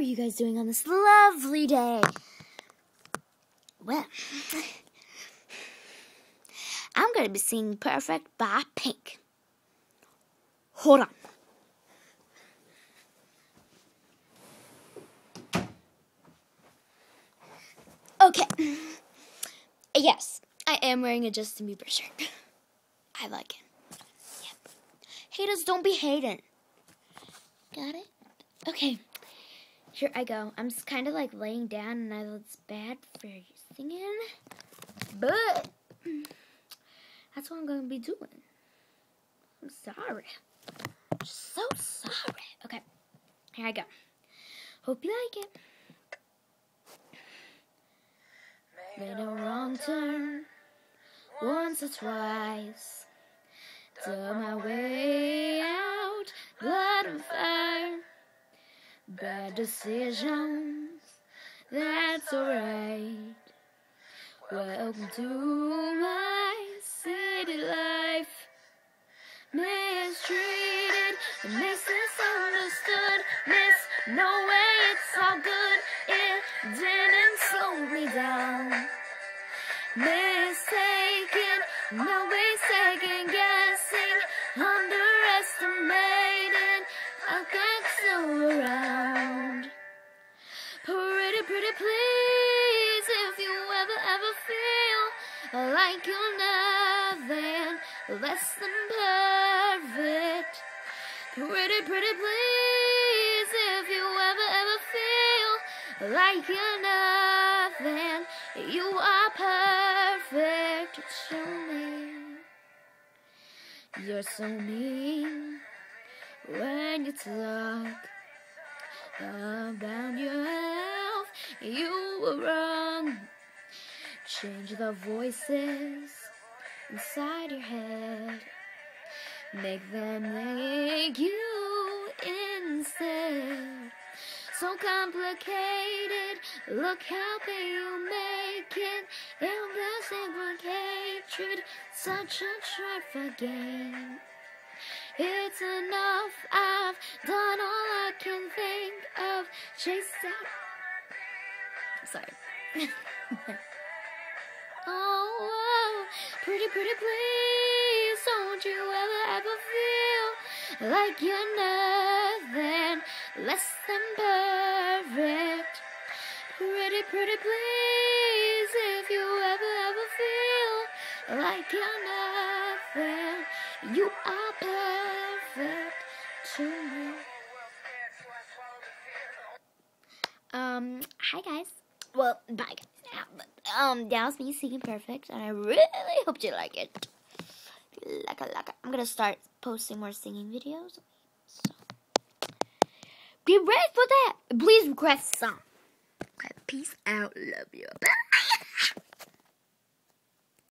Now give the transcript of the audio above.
are you guys doing on this lovely day? Well, I'm going to be singing Perfect by Pink. Hold on. Okay. Yes, I am wearing a Justin Bieber shirt. I like it. Yep. Haters don't be hating. Got it? Okay. Here I go. I'm just kind of like laying down and I it's bad for you singing. But that's what I'm going to be doing. I'm sorry. So sorry. Okay. Here I go. Hope you like it. Made a wrong turn once or twice. My way Bad decisions, that's alright. Welcome to my city life. Mistreated, misunderstood, miss. No way, it's all good. It didn't slow me down. Mistaken, no way, second guessing, underestimated. I got so around. Like you're nothing less than perfect. Pretty, pretty please, if you ever, ever feel like you're nothing, you are perfect. Show me you're so mean when you talk about your health. You were wrong. Change the voices inside your head. Make them thank you instead. So complicated. Look how you make it. Implicated. Such a trifling game. It's enough. I've done all I can think of. Chase out. Sorry. oh, whoa. pretty, pretty, please. Don't you ever, ever feel like you're nothing less than perfect. Pretty, pretty, please. If you ever, ever feel like you're nothing, you are perfect to me. Um, hi guys. Well, bye guys. Um, that me singing perfect, and I really hope you like it. Like a, like. I'm gonna start posting more singing videos. So, be ready for that. Please request some. Okay, peace out. Love you. Bye.